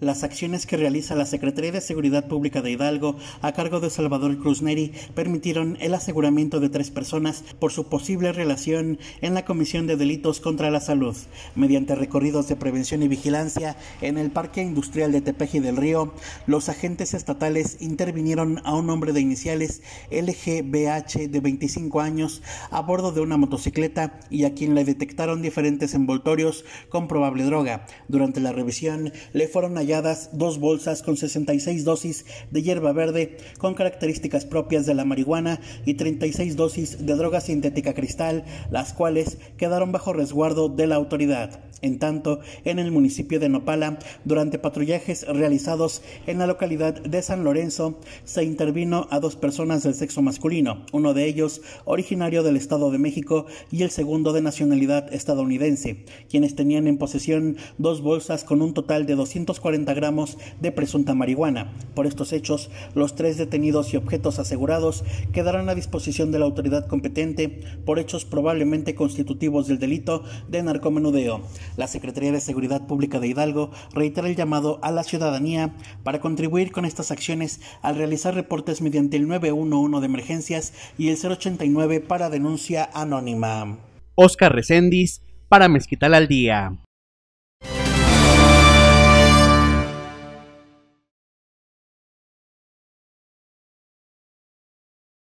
Las acciones que realiza la Secretaría de Seguridad Pública de Hidalgo a cargo de Salvador Cruz Neri permitieron el aseguramiento de tres personas por su posible relación en la comisión de delitos contra la salud. Mediante recorridos de prevención y vigilancia en el Parque Industrial de Tepeji del Río, los agentes estatales intervinieron a un hombre de iniciales LGBH de 25 años a bordo de una motocicleta y a quien le detectaron diferentes envoltorios con probable droga. Durante la revisión le fueron dos bolsas con 66 dosis de hierba verde con características propias de la marihuana y 36 dosis de droga sintética cristal, las cuales quedaron bajo resguardo de la autoridad. En tanto, en el municipio de Nopala, durante patrullajes realizados en la localidad de San Lorenzo, se intervino a dos personas del sexo masculino, uno de ellos originario del Estado de México y el segundo de nacionalidad estadounidense, quienes tenían en posesión dos bolsas con un total de 240 gramos de presunta marihuana. Por estos hechos, los tres detenidos y objetos asegurados quedarán a disposición de la autoridad competente por hechos probablemente constitutivos del delito de narcomenudeo. La Secretaría de Seguridad Pública de Hidalgo reitera el llamado a la ciudadanía para contribuir con estas acciones al realizar reportes mediante el 911 de emergencias y el 089 para denuncia anónima. Oscar Recendis para Mezquital al Día.